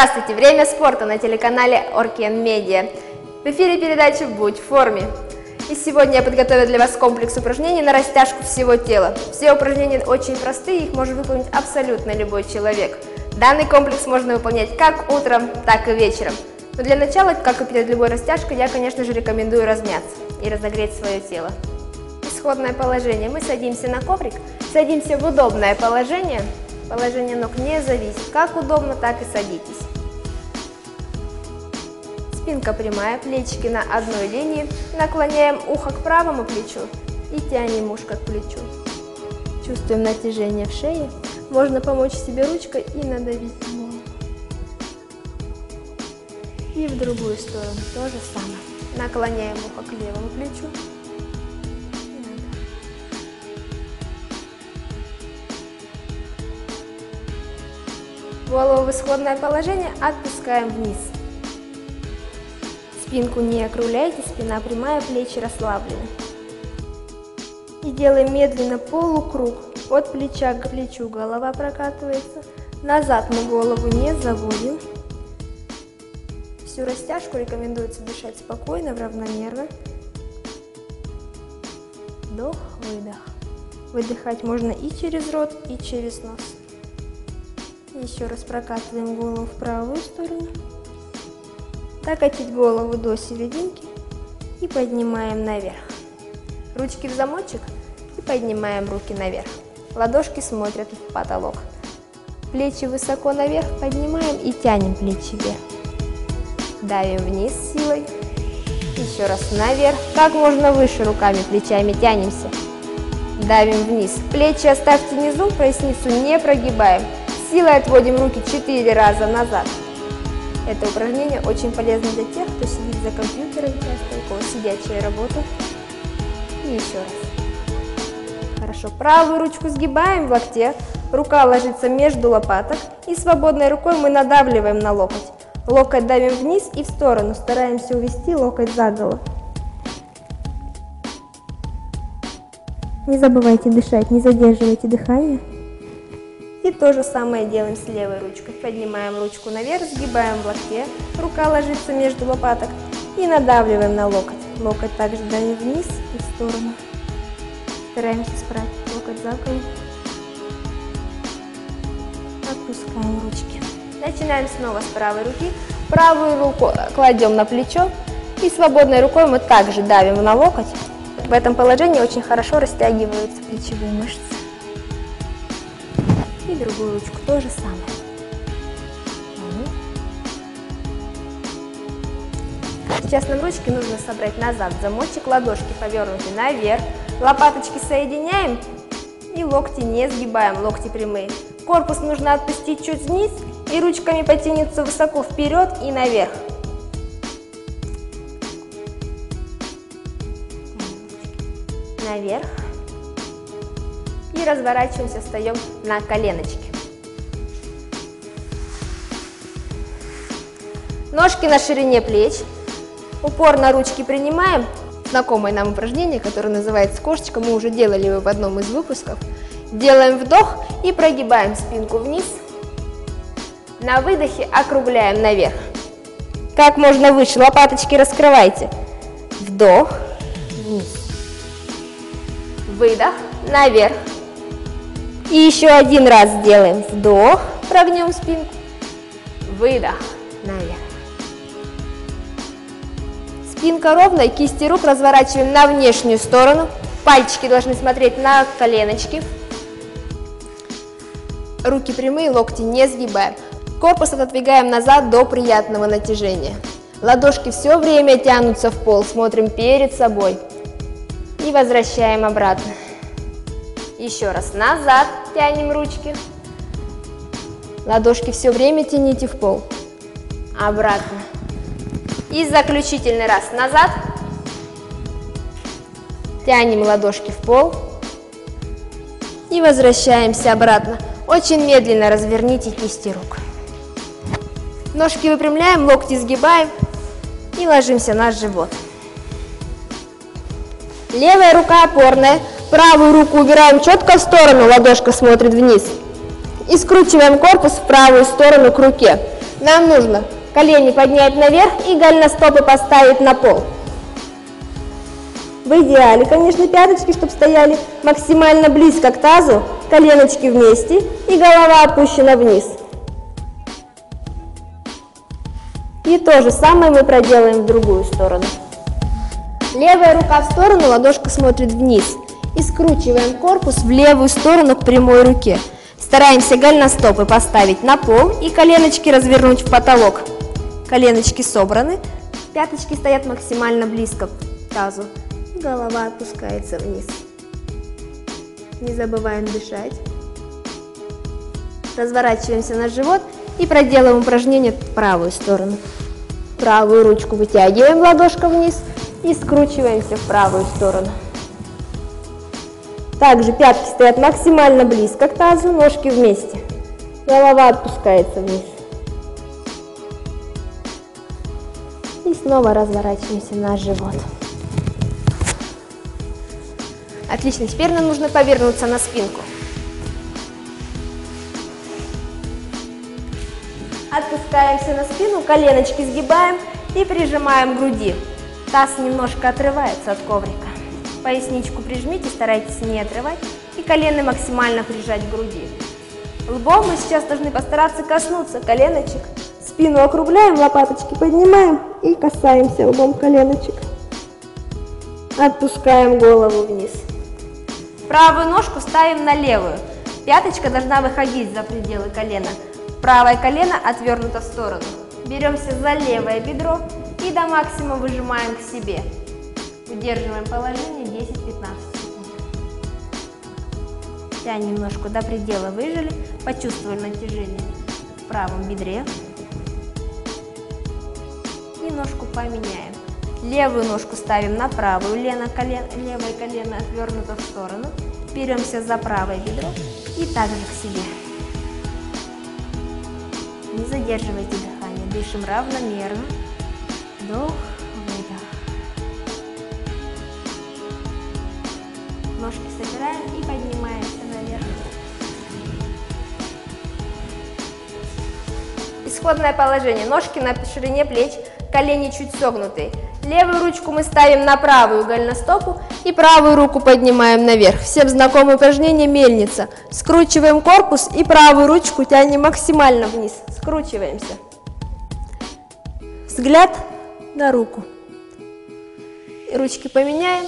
Здравствуйте! Время спорта на телеканале Оркен Медиа. В эфире передача «Будь в форме». И сегодня я подготовила для вас комплекс упражнений на растяжку всего тела. Все упражнения очень простые, их может выполнить абсолютно любой человек. Данный комплекс можно выполнять как утром, так и вечером. Но для начала, как и перед любой растяжкой, я, конечно же, рекомендую размяться и разогреть свое тело. Исходное положение. Мы садимся на коврик, садимся в удобное положение – Положение ног не зависит. Как удобно, так и садитесь. Спинка прямая, плечики на одной линии. Наклоняем ухо к правому плечу и тянем ушко к плечу. Чувствуем натяжение в шее. Можно помочь себе ручкой и надавить на И в другую сторону то же самое. Наклоняем ухо к левому плечу Голову в исходное положение отпускаем вниз. Спинку не округляйте, спина прямая, плечи расслаблены. И делаем медленно полукруг от плеча к плечу. Голова прокатывается. Назад мы голову не заводим. Всю растяжку рекомендуется дышать спокойно, равномерно. Вдох, выдох. Выдыхать можно и через рот, и через нос. Еще раз прокатываем голову в правую сторону. Докатить голову до серединки и поднимаем наверх. Ручки в замочек и поднимаем руки наверх. Ладошки смотрят в потолок. Плечи высоко наверх поднимаем и тянем плечи вверх. Давим вниз силой. Еще раз наверх. Как можно выше руками, плечами тянемся. Давим вниз. Плечи оставьте внизу, поясницу не прогибаем. Силой отводим руки 4 раза назад. Это упражнение очень полезно для тех, кто сидит за компьютером часто, у кого сидячая работа. И еще раз. Хорошо. Правую ручку сгибаем в локте, рука ложится между лопаток, и свободной рукой мы надавливаем на локоть. Локоть давим вниз и в сторону, стараемся увести локоть за голову. Не забывайте дышать, не задерживайте дыхание. И то же самое делаем с левой ручкой. Поднимаем ручку наверх, сгибаем в локте, рука ложится между лопаток и надавливаем на локоть. Локоть также давим вниз и в сторону. Стараемся спрятать локоть за голову. Отпускаем ручки. Начинаем снова с правой руки. Правую руку кладем на плечо и свободной рукой мы также давим на локоть. В этом положении очень хорошо растягиваются плечевые мышцы и другую ручку то же самое. Сейчас нам ручки нужно собрать назад, замочек, ладошки повернуты наверх, лопаточки соединяем и локти не сгибаем, локти прямые. Корпус нужно отпустить чуть вниз и ручками потянуться высоко вперед и наверх. Наверх разворачиваемся, встаем на коленочки. Ножки на ширине плеч, упор на ручки принимаем. Знакомое нам упражнение, которое называется кошечка, мы уже делали его в одном из выпусков. Делаем вдох и прогибаем спинку вниз. На выдохе округляем наверх. Как можно выше, лопаточки раскрывайте. Вдох, вниз. Выдох, наверх. И еще один раз сделаем вдох, прогнем спинку, выдох, наверх. Спинка ровная, кисти рук разворачиваем на внешнюю сторону. Пальчики должны смотреть на коленочки. Руки прямые, локти не сгибаем. Корпус отодвигаем назад до приятного натяжения. Ладошки все время тянутся в пол, смотрим перед собой. И возвращаем обратно. Еще раз назад тянем ручки. Ладошки все время тяните в пол. Обратно. И заключительный раз назад. Тянем ладошки в пол. И возвращаемся обратно. Очень медленно разверните кисти рук. Ножки выпрямляем, локти сгибаем и ложимся на живот. Левая рука опорная, Правую руку убираем четко в сторону, ладошка смотрит вниз. И скручиваем корпус в правую сторону к руке. Нам нужно колени поднять наверх и голеностопы поставить на пол. В идеале, конечно, пяточки, чтобы стояли максимально близко к тазу, коленочки вместе и голова опущена вниз. И то же самое мы проделаем в другую сторону. Левая рука в сторону, ладошка смотрит вниз. И скручиваем корпус в левую сторону к прямой руке. Стараемся голеностопы поставить на пол и коленочки развернуть в потолок. Коленочки собраны, пяточки стоят максимально близко к тазу. Голова опускается вниз. Не забываем дышать. Разворачиваемся на живот и проделаем упражнение в правую сторону. Правую ручку вытягиваем, ладошка вниз и скручиваемся в правую сторону. Также пятки стоят максимально близко к тазу, ножки вместе. Голова отпускается вниз. И снова разворачиваемся на живот. Отлично, теперь нам нужно повернуться на спинку. Отпускаемся на спину, коленочки сгибаем и прижимаем груди. Таз немножко отрывается от коврика. Поясничку прижмите, старайтесь не отрывать и колено максимально прижать к груди. Лбом мы сейчас должны постараться коснуться коленочек. Спину округляем, лопаточки поднимаем и касаемся лбом коленочек. Отпускаем голову вниз. Правую ножку ставим на левую. Пяточка должна выходить за пределы колена. Правое колено отвернуто в сторону. Беремся за левое бедро и до максимума выжимаем к себе. Удерживаем положение 10-15 секунд. Тянем немножко до предела, выжили. Почувствовали натяжение в правом бедре. И ножку поменяем. Левую ножку ставим на правую, лено, колен, левое колено отвернуто в сторону. Беремся за правое бедро и также к себе. Не задерживайте дыхание, дышим равномерно. Вдох, Исходное положение. Ножки на ширине плеч, колени чуть согнутые. Левую ручку мы ставим на правую голеностопу и правую руку поднимаем наверх. Всем знакомое упражнение мельница. Скручиваем корпус и правую ручку тянем максимально вниз. Скручиваемся. Взгляд на руку. Ручки поменяем.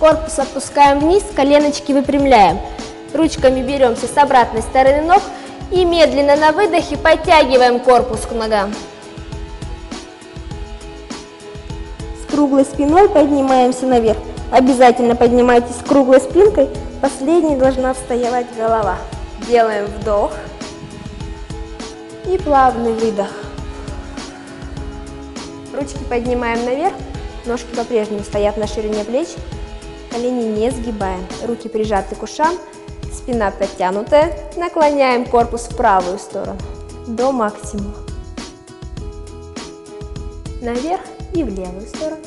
Корпус отпускаем вниз, коленочки выпрямляем. Ручками беремся с обратной стороны ног и медленно на выдохе подтягиваем корпус к ногам. С круглой спиной поднимаемся наверх. Обязательно поднимайтесь с круглой спинкой. Последней должна вставать голова. Делаем вдох и плавный выдох. Ручки поднимаем наверх, ножки по-прежнему стоят на ширине плеч, колени не сгибаем, руки прижаты к ушам, спина подтянутая, наклоняем корпус в правую сторону до максимума. Наверх и в левую сторону.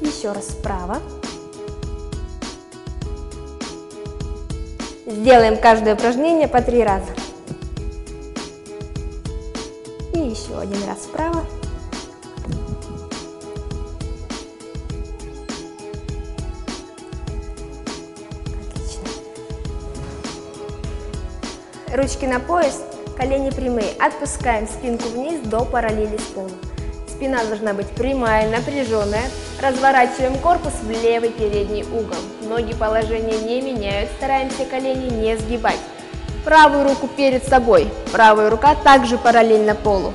Еще раз вправо. Сделаем каждое упражнение по три раза. И еще один раз вправо. Ручки на пояс, колени прямые. Отпускаем спинку вниз до параллели с полом. Спина должна быть прямая, напряженная. Разворачиваем корпус в левый передний угол. Ноги положения не меняют, стараемся колени не сгибать. Правую руку перед собой, правая рука также параллельно полу.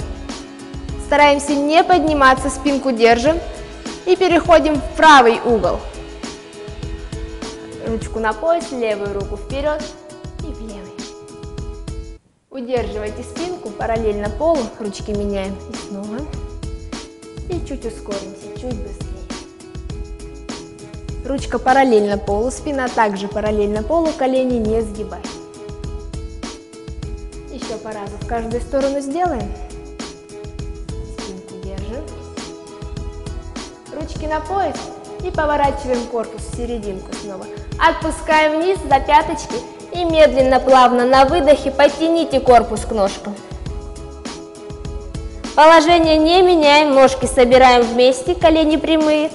Стараемся не подниматься, спинку держим и переходим в правый угол. Ручку на пояс, левую руку вперед. Удерживайте спинку параллельно полу, ручки меняем и снова. И чуть ускоримся, чуть быстрее. Ручка параллельно полу, спина также параллельно полу, колени не сгибай. Еще по разу в каждую сторону сделаем. Спинку держим. Ручки на пояс, и поворачиваем корпус в серединку снова. Отпускаем вниз за пяточки и медленно, плавно на выдохе подтяните корпус к ножкам. Положение не меняем, ножки собираем вместе, колени прямые.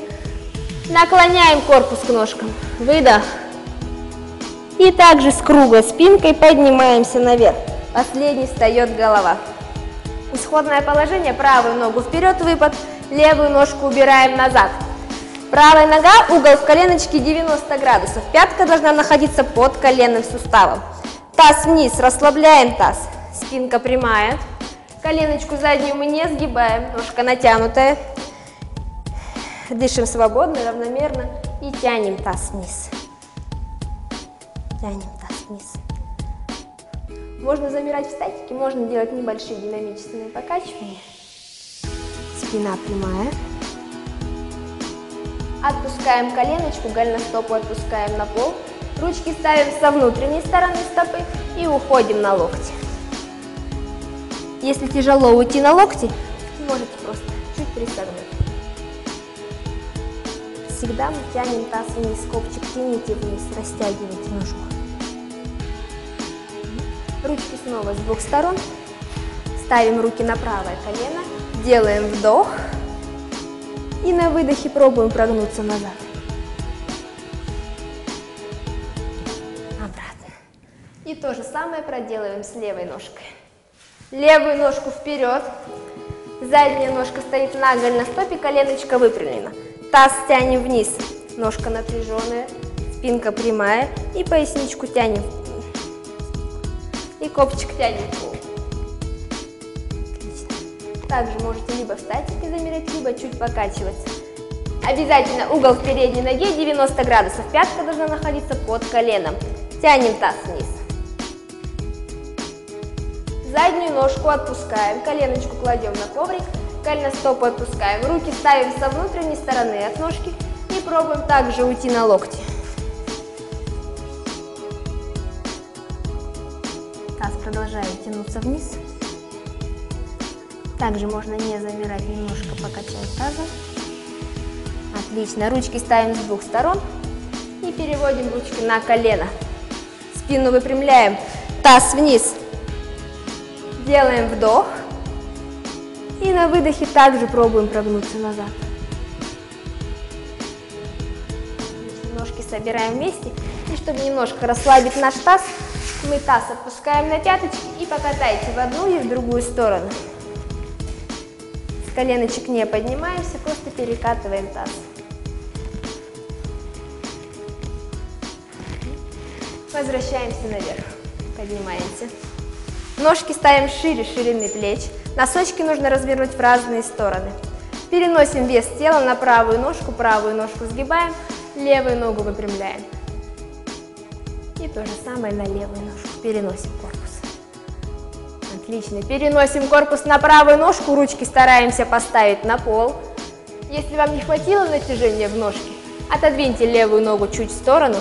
Наклоняем корпус к ножкам. Выдох. И также с круглой спинкой поднимаемся наверх. Последний встает голова. Исходное положение, правую ногу вперед, выпад, левую ножку убираем назад. Правая нога, угол в коленочке 90 градусов. Пятка должна находиться под коленным суставом. Таз вниз, расслабляем таз. Спинка прямая. Коленочку заднюю мы не сгибаем, ножка натянутая. Дышим свободно, равномерно и тянем таз вниз. Тянем таз вниз. Можно замирать в статике, можно делать небольшие динамические покачивания. Спина прямая. Отпускаем коленочку, голеностопу отпускаем на пол. Ручки ставим со внутренней стороны стопы и уходим на локти. Если тяжело уйти на локти, можете просто чуть присогнуть. Всегда мы тянем таз вниз, копчик тяните вниз, растягивайте ножку. Ручки снова с двух сторон. Ставим руки на правое колено, делаем вдох. И на выдохе пробуем прогнуться назад. Обратно. И то же самое проделываем с левой ножкой. Левую ножку вперед. Задняя ножка стоит на голеностопе, коленочка выпрямлена. Таз тянем вниз. Ножка напряженная, спинка прямая. И поясничку тянем. И копчик тянем. Также можете либо встать и замереть, либо чуть покачиваться. Обязательно угол в передней ноге 90 градусов. Пятка должна находиться под коленом. Тянем таз вниз. Заднюю ножку отпускаем, коленочку кладем на коврик, коленостопу отпускаем, руки ставим со внутренней стороны от ножки и пробуем также уйти на локти. Таз продолжает тянуться вниз. Также можно не замирать, немножко покачать тазом. Отлично. Ручки ставим с двух сторон и переводим ручки на колено. Спину выпрямляем, таз вниз. Делаем вдох. И на выдохе также пробуем прогнуться назад. Ножки собираем вместе. И чтобы немножко расслабить наш таз, мы таз отпускаем на пяточки и покатайте в одну и в другую сторону коленочек не поднимаемся, просто перекатываем таз. Возвращаемся наверх, поднимаемся. Ножки ставим шире ширины плеч. Носочки нужно развернуть в разные стороны. Переносим вес тела на правую ножку, правую ножку сгибаем, левую ногу выпрямляем. И то же самое на левую ножку. Переносим корпус. Отлично. Переносим корпус на правую ножку, ручки стараемся поставить на пол. Если вам не хватило натяжения в ножке, отодвиньте левую ногу чуть в сторону,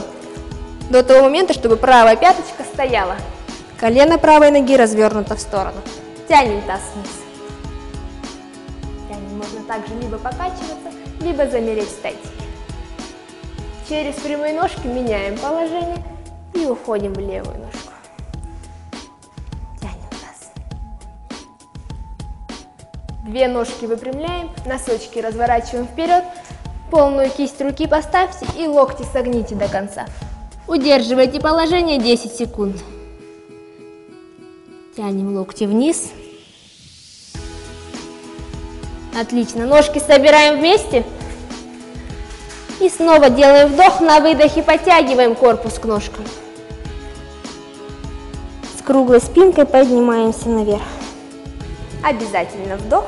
до того момента, чтобы правая пяточка стояла. Колено правой ноги развернуто в сторону. Тянем таз вниз. Тянем. Можно также либо покачиваться, либо замереть в. Через прямые ножки меняем положение и уходим в левую ножку. Две ножки выпрямляем, носочки разворачиваем вперед, полную кисть руки поставьте и локти согните до конца. Удерживайте положение 10 секунд. Тянем локти вниз. Отлично. Ножки собираем вместе. И снова делаем вдох, на выдохе подтягиваем корпус к ножкам. С круглой спинкой поднимаемся наверх. Обязательно вдох,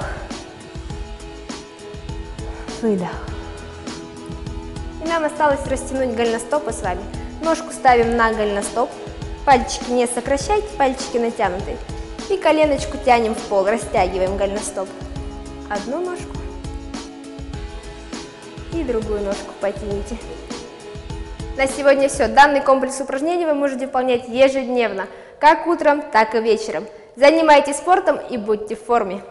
выдох. И нам осталось растянуть голеностопы с вами. Ножку ставим на голеностоп, пальчики не сокращайте, пальчики натянуты. И коленочку тянем в пол, растягиваем голеностоп. Одну ножку и другую ножку потяните. На сегодня все. Данный комплекс упражнений вы можете выполнять ежедневно, как утром, так и вечером. Занимайтесь спортом и будьте в форме.